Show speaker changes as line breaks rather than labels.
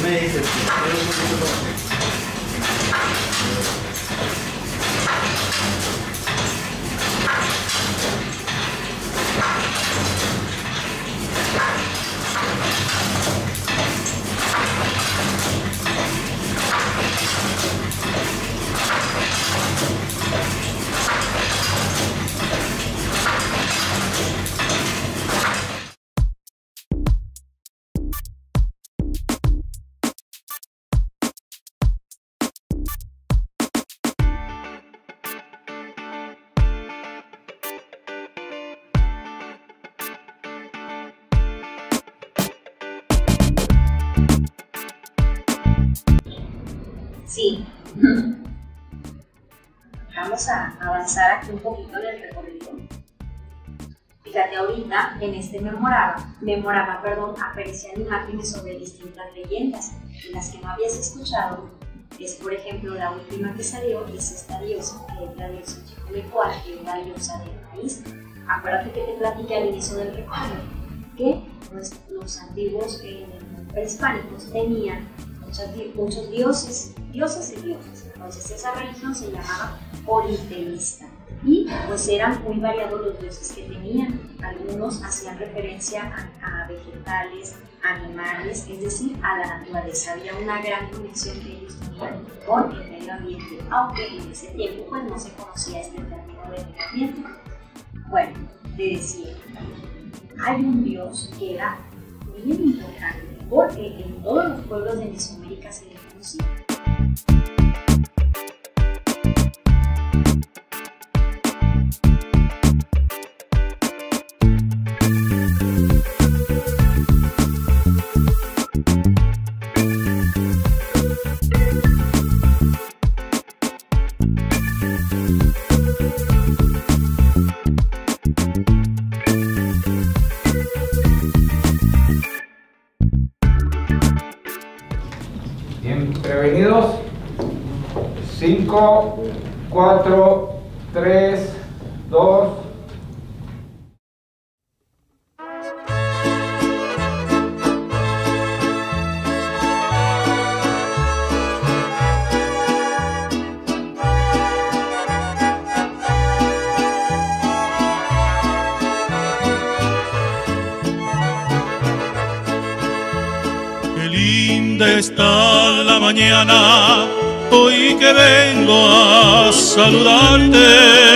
Amazing. Sí. Vamos a avanzar aquí un poquito en el recorrido. Fíjate, ahorita en este memorama, memorama perdón, aparecían imágenes sobre distintas leyendas. Y las que no habías escuchado es, por ejemplo, la última que salió, es esta diosa, que es la diosa Chicomecual, que es la diosa del maíz. Acuérdate que te platiqué al inicio del recorrido que pues, los antiguos eh, prehispánicos tenían muchos dioses, dioses y dioses. Entonces esa religión se llamaba politeísta y pues eran muy variados los dioses que tenían. Algunos hacían referencia a, vegetales, animales, es decir, a la naturaleza. Había una gran conexión que ellos tenían con el medio ambiente, aunque en ese tiempo pues no se conocía este término de medio ambiente. Bueno, te decía, hay un dios que era bien importante porque en todos los pueblos de Mesoamérica se le conocía.
Prevenidos. 5, 4, 3, 2,
está la mañana, hoy que vengo a saludarte.